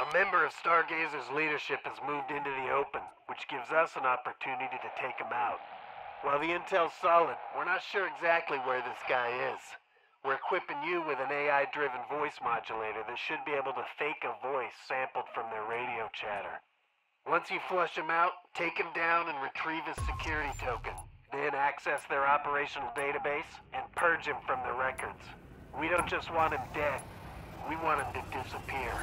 A member of Stargazer's leadership has moved into the open, which gives us an opportunity to take him out. While the intel's solid, we're not sure exactly where this guy is. We're equipping you with an AI-driven voice modulator that should be able to fake a voice sampled from their radio chatter. Once you flush him out, take him down and retrieve his security token. Then access their operational database and purge him from the records. We don't just want him dead, we want him to disappear.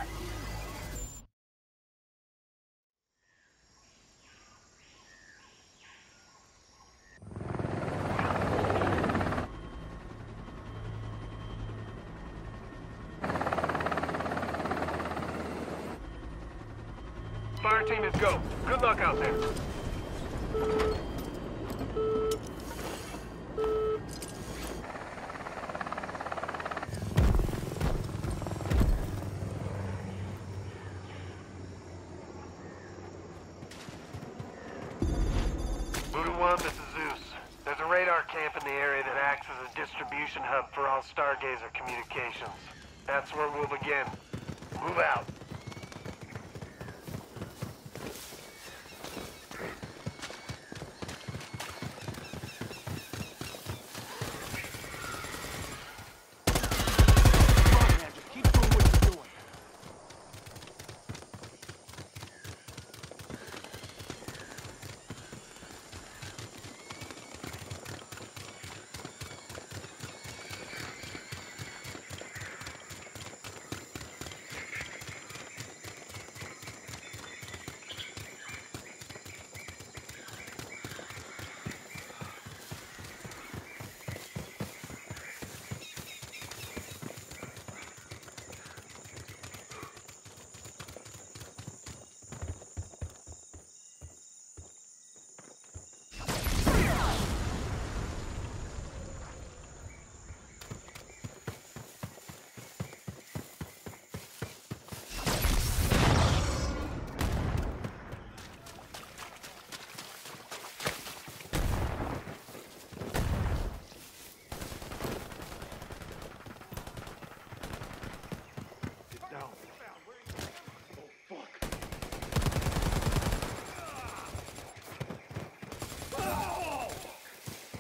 Fire team is go. Good luck out there. Voodoo 1, this is Zeus. There's a radar camp in the area that acts as a distribution hub for all Stargazer communications. That's where we'll begin. Move out.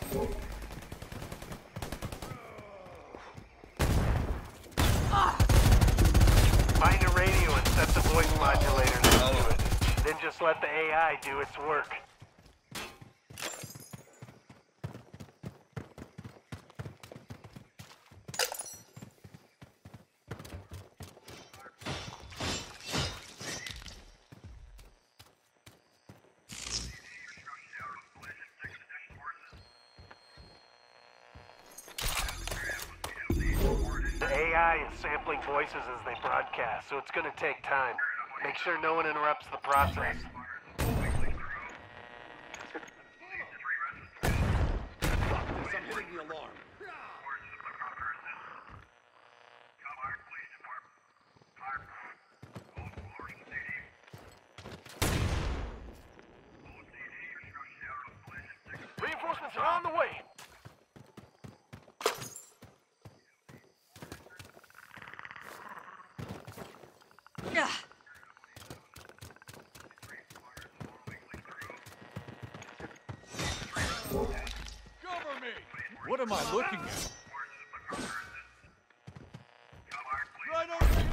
Find a radio and set the voice modulator next to it. Then just let the AI do its work. The AI is sampling voices as they broadcast, so it's gonna take time. Make sure no one interrupts the process. I'm hitting the alarm. Reinforcements are on the way. Cover me! What am I looking at? Right over here!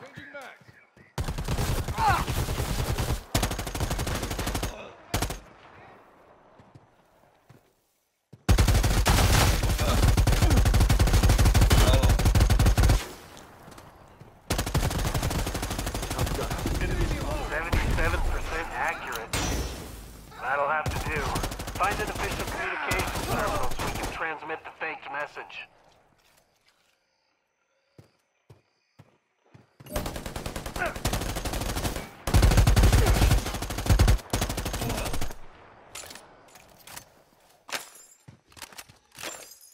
Changing max. Seventy-seven percent accurate. That'll have to do. Find an official communications terminal so we can transmit the faked message.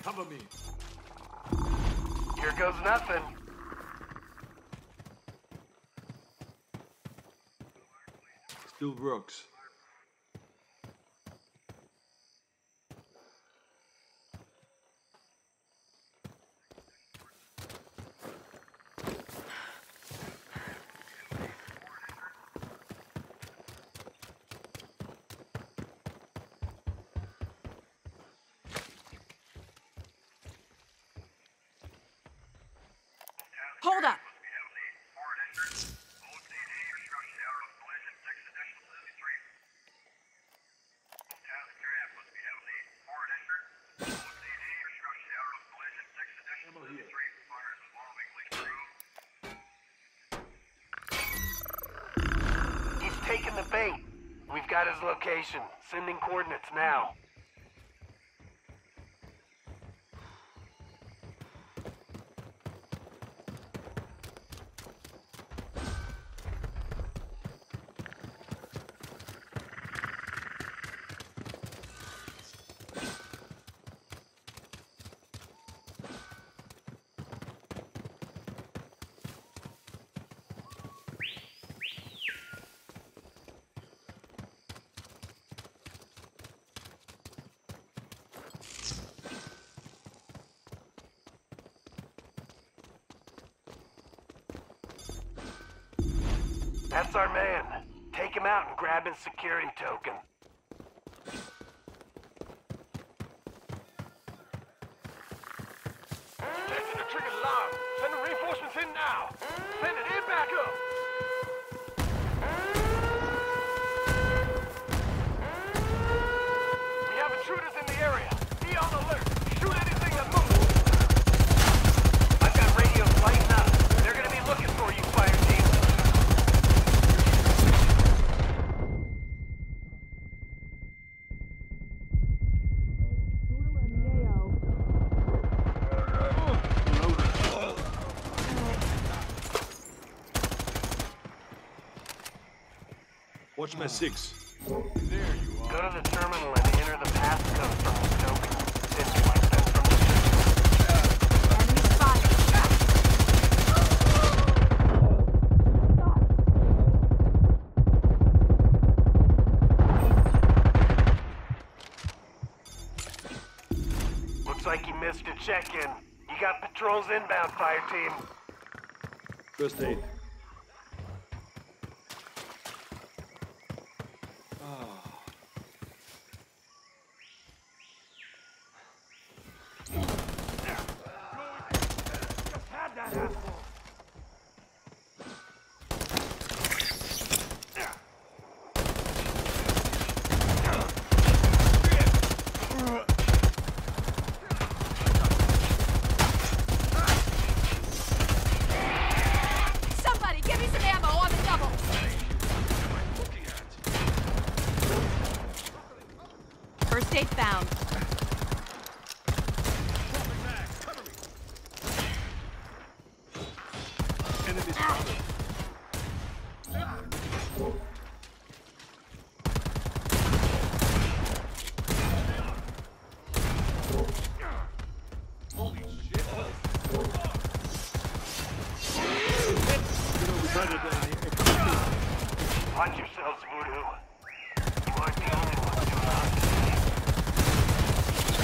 Cover me. Here goes nothing. Still Brooks. Hold up. He's the bait. We've got his location. Sending coordinates now. That's our man. Take him out and grab his security token. Testing the trigger's alarm. Sending reinforcements in now. Sending in back up. Watch my six. Go to the terminal and enter the passcode from the token. Then select them from the system. Enemy spotted. Looks like you missed a check-in. You got patrols inbound, fire team. First aid. Aid found. Enemies Holy shit. Get over there. Watch yourselves, Voodoo. You aren't the only ones doing hunting.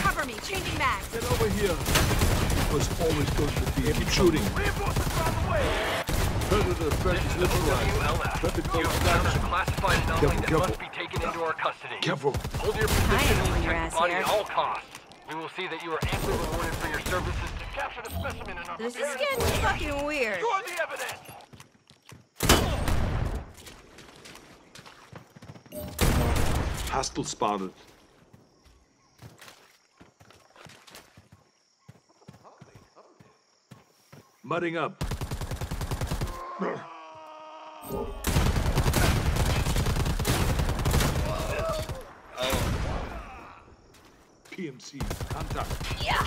Cover me, changing mags. Get over here. It was always going to be. Keep shooting. Reinforcements on the way. Predator threat is neutralized. Weapon You code have found a established. classified anomaly Careful, that careful. must be taken into our custody. Careful. Hold your position and protect the body at all costs. We will see that you are amply rewarded for your services. Capture the specimen in our This is prepared- getting fucking weird. Destroy the evidence. Hostile spotted. Mudding up. PMC, contact. Yeah.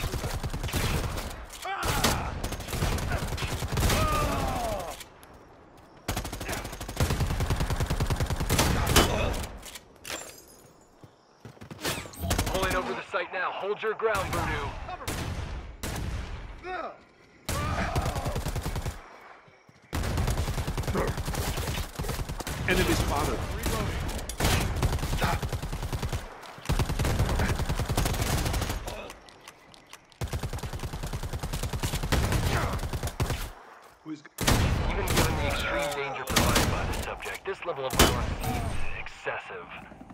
Over the site now. Hold your ground, Voodoo. Enemy spotted. Even given the extreme danger provided by the subject, this level of violence seems excessive.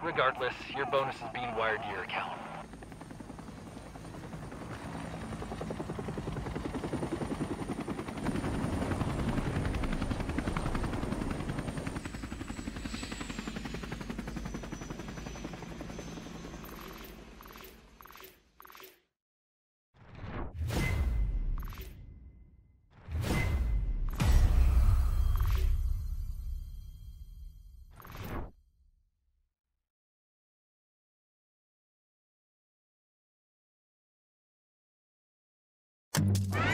Regardless, your bonus is being wired to your account. Got